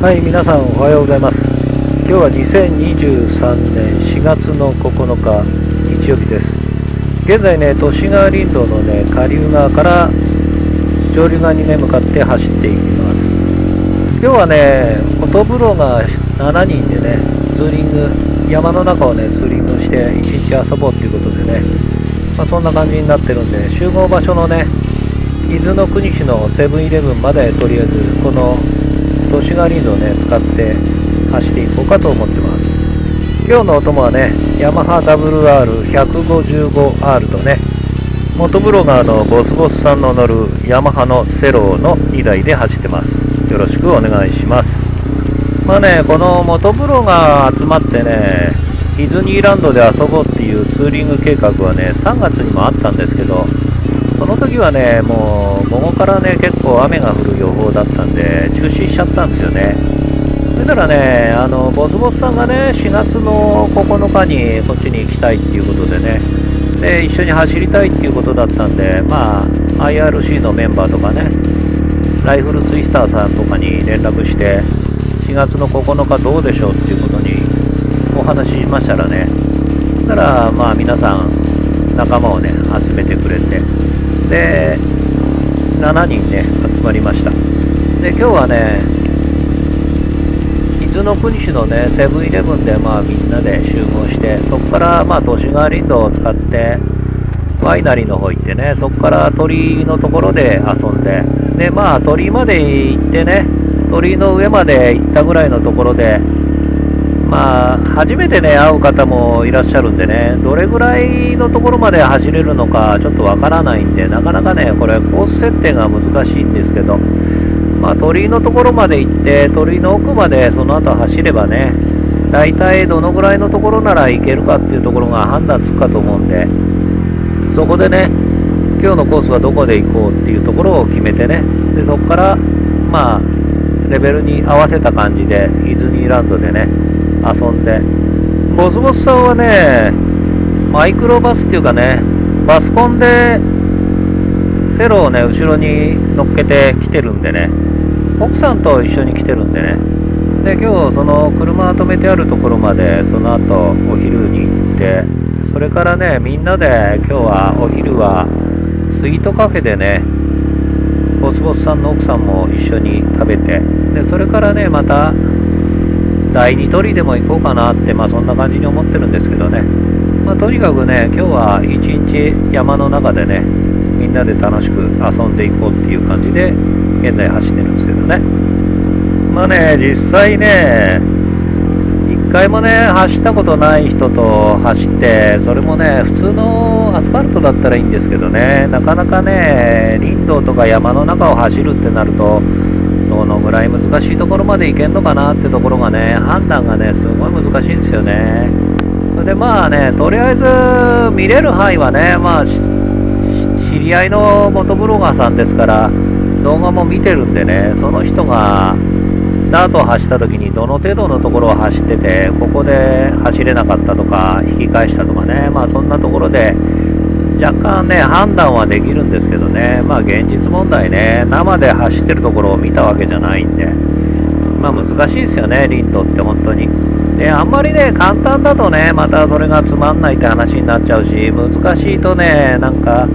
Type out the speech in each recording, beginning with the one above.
はい、皆さんおはようございます。今日は2023年4月の9日、日曜日です。現在ね、都市川林道のね、下流側から上流側にね、向かって走っていきます。今日はね、フォトブロが7人でね、ツーリング、山の中をね、ツーリングして一日遊ぼうということでね、まあ、そんな感じになってるんで、集合場所のね、伊豆の国市のセブンイレブンまでとりあえずこの都市川林道をね使って走っていこうかと思ってます今日のお供はねヤマハ WR155R とね元ブロガーのボスボスさんの乗るヤマハのセローの2台で走ってますよろしくお願いしますまあねこの元ブロが集まってねディズニーランドで遊ぼうっていうツーリング計画はね3月にもあったんですけどその時はね、もう午後からね、結構雨が降る予報だったんで、中止しちゃったんですよね。それならね、あの、ボスボスさんがね、4月の9日にこっちに行きたいっていうことでね、で、一緒に走りたいっていうことだったんで、まあ、IRC のメンバーとかね、ライフルツイスターさんとかに連絡して、4月の9日どうでしょうっていうことにお話ししましたらね、そしたら、まあ皆さん、仲間をね、集めてくれて、で、7人ね、集まりました。で、今日はね、伊豆の国市のね、セブンイレブンで、まあみんなで集合して、そこからまあ都市川林道を使って、ワイナリーの方行ってね、そこから鳥居のところで遊んで、で、まあ鳥居まで行ってね、鳥居の上まで行ったぐらいのところで、まあ、初めてね、会う方もいらっしゃるんでね、どれぐらいのところまで走れるのかちょっとわからないんで、なかなかね、これコース設定が難しいんですけど、まあ、鳥居のところまで行って、鳥居の奥までその後走ればね、大体どのぐらいのところなら行けるかっていうところが判断つくかと思うんで、そこでね、今日のコースはどこで行こうっていうところを決めてね、でそこから、まあ、レベルに合わせた感じで、ディズニーランドでね、遊んで、ボスボスさんはね、マイクロバスっていうかね、バスコンでセロをね、後ろに乗っけて来てるんでね、奥さんと一緒に来てるんでね、で、今日その車止めてあるところまで、その後お昼に行って、それからね、みんなで今日はお昼はスイートカフェでね、ボスボスさんの奥さんも一緒に食べて、で、それからね、また第2鳥でも行こうかなって、まあそんな感じに思ってるんですけどね。まあとにかくね、今日は一日山の中でね、みんなで楽しく遊んでいこうっていう感じで、現在走ってるんですけどね。まあね、実際ね、一回もね、走ったことない人と走って、それもね、普通のアスファルトだったらいいんですけどね、なかなかね、林道とか山の中を走るってなると、どのぐらい難しいところまで行けんのかなってところがね、判断がね、すごい難しいんですよね。それでまあね、とりあえず見れる範囲はね、まあ、知り合いの元ブロガーさんですから、動画も見てるんでね、その人がダートを走った時にどの程度のところを走ってて、ここで走れなかったとか、引き返したとかね、まあそんなところで、若干ね、判断はできるんですけどね、まあ現実問題ね、生で走ってるところを見たわけじゃないんで、まあ難しいですよね、林道って本当に。で、あんまりね、簡単だとね、またそれがつまんないって話になっちゃうし、難しいとね、なんか、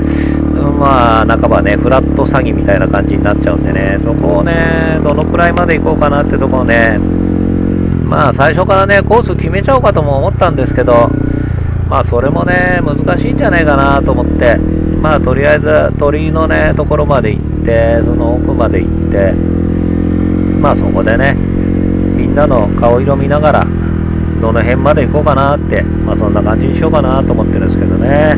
まあ、半ばね、フラット詐欺みたいな感じになっちゃうんでね、そこをね、どのくらいまで行こうかなってところね、まあ最初からね、コース決めちゃおうかとも思ったんですけど、まあそれもね、難しいんじゃないかなと思って、まあとりあえず鳥居のね、ところまで行って、その奥まで行って、まあそこでね、みんなの顔色見ながら、どの辺まで行こうかなって、まあそんな感じにしようかなと思ってるんですけどね。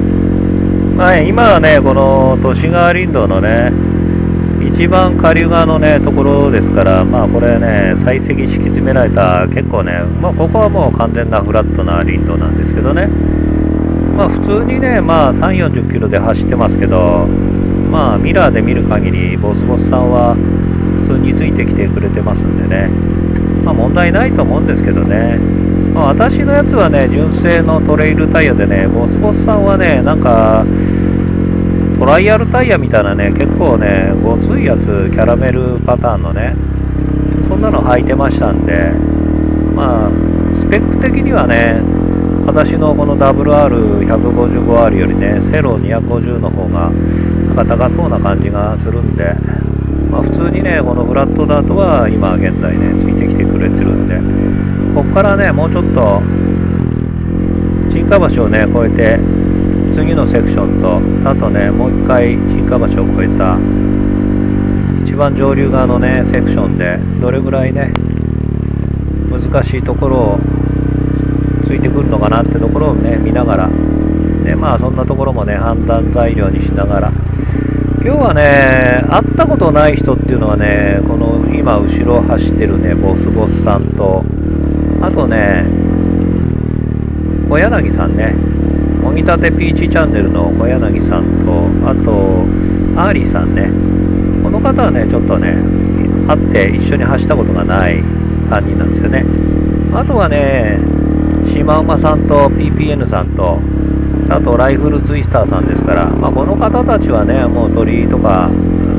まあ今はね、この都市川林道のね、一番下流側のね、ところですから、まあこれね、採石敷き詰められた、結構ね、まあここはもう完全なフラットな林道なんですけどね、まあ普通にね、まあ3、40キロで走ってますけど、まあミラーで見る限り、ボスボスさんは普通についてきてくれてますんでね、まあ問題ないと思うんですけどね、まあ、私のやつはね、純正のトレイルタイヤでね、ボスボスさんはね、なんか、トライアルタイヤみたいなね、結構ね、ごついやつ、キャラメルパターンのね、そんなの履いてましたんで、まあ、スペック的にはね、私のこの WR155R よりね、セロ250の方がなんか高そうな感じがするんで、まあ、普通にね、このフラットダートは今現在ね、ついてきてくれてるんで、ここからね、もうちょっと、沈下橋をね、越えて、次のセクションと、あとね、もう一回沈下橋を越えた、一番上流側のね、セクションで、どれぐらいね、難しいところをついてくるのかなってところをね、見ながら、ね、まあそんなところもね、判断材料にしながら、今日はね、会ったことない人っていうのはね、この今後ろを走ってるね、ボスボスさんと、あとね、小柳さんね、ぎたてピーチチャンネルの小柳さんと、あと、アーリーさんね、この方はね、ちょっとね、会って一緒に走ったことがない3人なんですよね。あとはね、シマウマさんと PPN さんと、あとライフルツイスターさんですから、まあ、この方たちはね、もう鳥とか、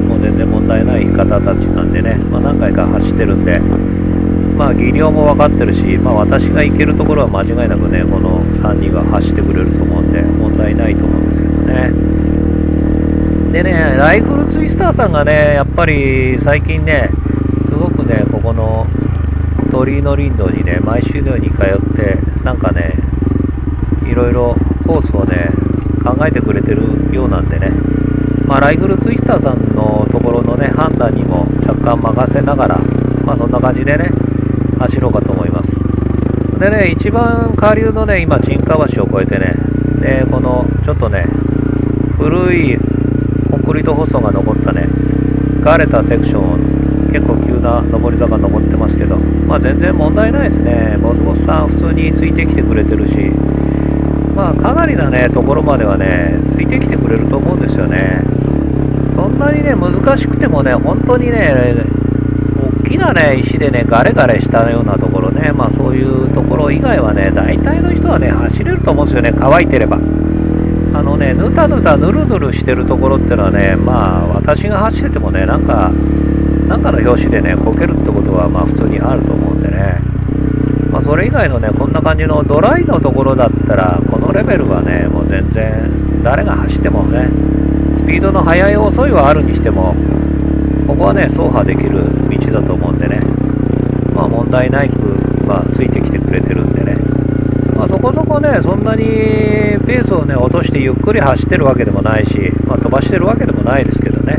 もう全然問題ない方たちなんでね、まあ、何回か走ってるんで、まあ、技量も分かってるし、まあ、私が行けるところは間違いなくね、この3人が走ってくれると思うんで、問題ないと思うんですけどね。でね、ライフルツイスターさんがね、やっぱり最近ね、すごくね、ここの鳥居の林道にね、毎週のように通って、なんかね、いろいろコースをね、考えてくれてるようなんでね、まあ、ライフルツイスターさんのところのね、判断にも若干任せながら、まあ、そんな感じでね、走ろうかと思います。でね、一番下流のね、今、沈下橋を越えてね、で、この、ちょっとね、古いコンクリート舗装が残ったね、ガレたセクションを結構急な上り坂登ってますけど、まあ全然問題ないですね。ボスボスさん普通についてきてくれてるし、まあ、かなりなね、ところまではね、ついてきてくれると思うんですよね。そんなにね、難しくてもね、本当にね、きなね、石でね、ガレガレしたようなところね、まあそういうところ以外はね、大体の人はね、走れると思うんですよね、乾いてれば。あのね、ぬたぬたぬるぬるしてるところってのはね、まあ私が走っててもね、なんか、なんかの拍子でね、こけるってことはまあ普通にあると思うんでね。まあ、それ以外のね、こんな感じのドライのところだったら、このレベルはね、もう全然、誰が走ってもね、スピードの速い遅いはあるにしても、ここはね、走破できる道だと思うんでね、まあ問題ないく、まあ、ついてきてくれてるんでね、まあ、そこそこね、そんなにペースをね、落としてゆっくり走ってるわけでもないし、まあ、飛ばしてるわけでもないですけどね、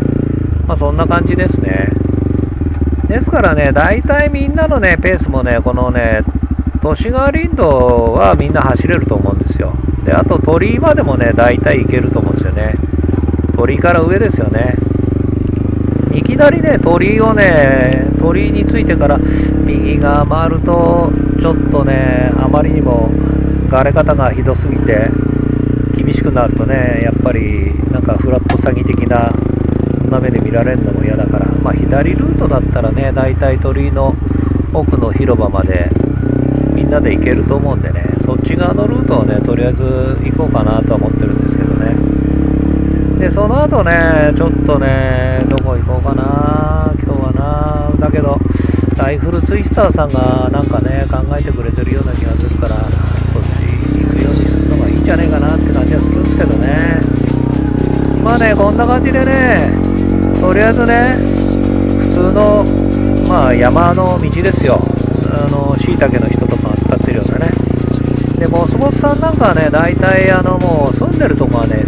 まあ、そんな感じですね。ですからね、大体みんなのね、ペースもね、このね、都市川林道はみんな走れると思うんですよ。で、あと鳥居までもね、大体行けると思うんですよね。鳥居から上ですよね。いきなりね、鳥居をね、鳥居についてから右側回ると、ちょっとね、あまりにもがれ方がひどすぎて、厳しくなるとね、やっぱりなんかフラット詐欺的な、そんな目で見られるのも嫌だから、まあ左ルートだったらね、大体鳥居の奥の広場までみんなで行けると思うんでね、そっち側のルートをね、とりあえず行こうかなとは思ってる。で、その後ね、ちょっとね、どこ行こうかな、今日はな、だけど、ライフルツイスターさんがなんかね、考えてくれてるような気がするから、そっち行くようにするのがいいんじゃねえかなって感じはするんですけどね。まあね、こんな感じでね、とりあえずね、普通の、まあ山の道ですよ。あの、椎茸の人とか使ってるようなね。で、ボスボスさんなんかはね、大体あのもう住んでると、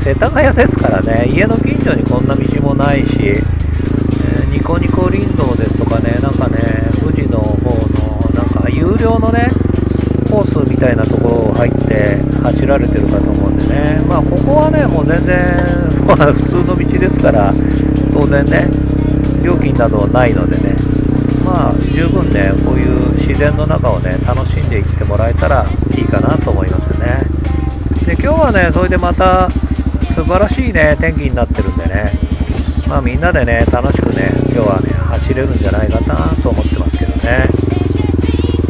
世田谷ですからね、家の近所にこんな道もないし、えーニコニコ林道ですとかね、なんかね、富士の方の、なんか有料のね、コースみたいなところを入って走られてるかと思うんでね、まあここはね、もう全然、まあ普通の道ですから、当然ね、料金などはないのでね、まあ十分ね、こういう自然の中をね、楽しんでいってもらえたらいいかなと思いますね。で、今日はね、それでまた素晴らしいね、天気になってるんでね、まあみんなでね、楽しくね、今日はね、走れるんじゃないかなと思ってますけどね。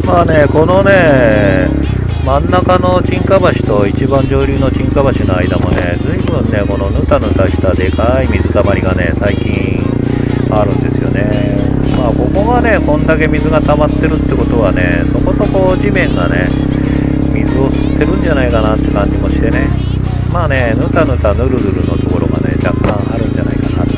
まあね、このね、真ん中の沈下橋と一番上流の沈下橋の間もね、随分ね、このぬたぬたしたでかい水たまりがね、最近あるんですよね。まあここがねこんだけ水が溜まってるってことはねそこそこ地面がね水を吸ってるんじゃないかなって感じもしてねまあねぬたぬたぬるぬるのところがね若干あるんじゃないかなと。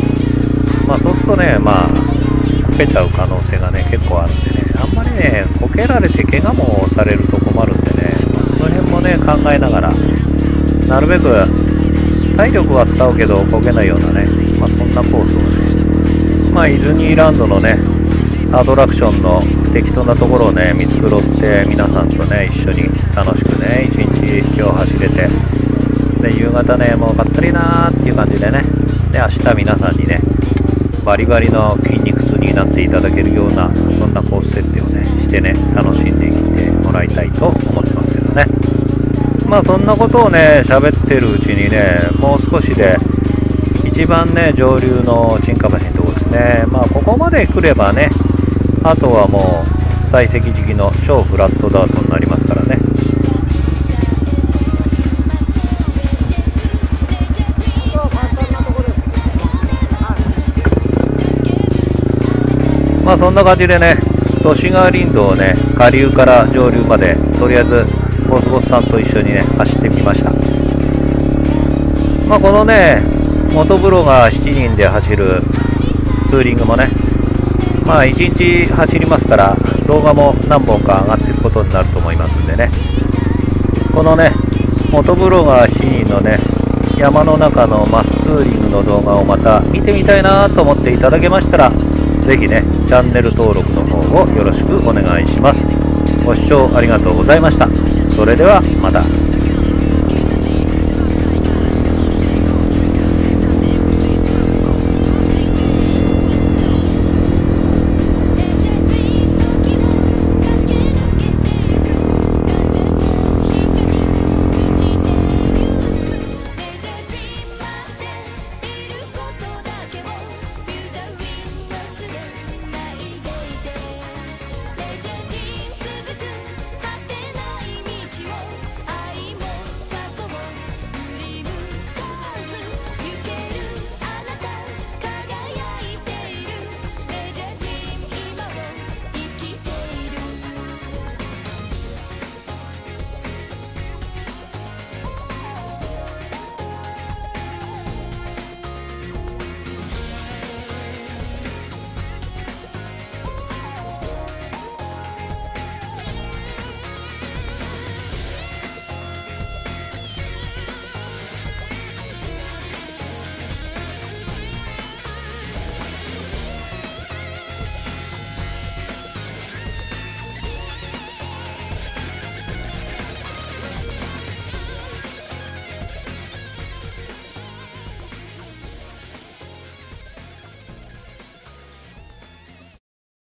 まあそうするとねまあこけちゃう可能性がね結構あるんでね。あんまりねこけられて怪我もされると困るんでね、ま、その辺もね考えながらなるべく体力は使うけどこけないようなね、まあ、そんなコースをね、まあ、イズニーランドのねアトラクションの適当なところをね見繕って皆さんとね一緒に楽しくね一日今日走れてで夕方ねもうかったりなーっていう感じでね。で明日皆さんにねバリバリの筋肉痛になっていただけるようなそんなコース設定をねしてね楽しんできてもらいたいと思ってますけどね。まあそんなことをね喋ってるうちにねもう少しで一番ね上流の沈下橋のところですね。まあここまで来ればねあとはもう採石時期の超フラットダートになりますからね。まあそんな感じでね、都市川林道をね、下流から上流まで、とりあえずボスボスさんと一緒にね、走ってみました。まあこのね、元風呂が7人で走るツーリングもね、まあ1日走りますから、動画も何本か上がっていくことになると思いますんでね、このね、元風呂が7人のね、山の中のマスツーリングの動画をまた見てみたいなと思っていただけましたら、ぜひね、チャンネル登録の方をよろしくお願いします。ご視聴ありがとうございました。それではまた。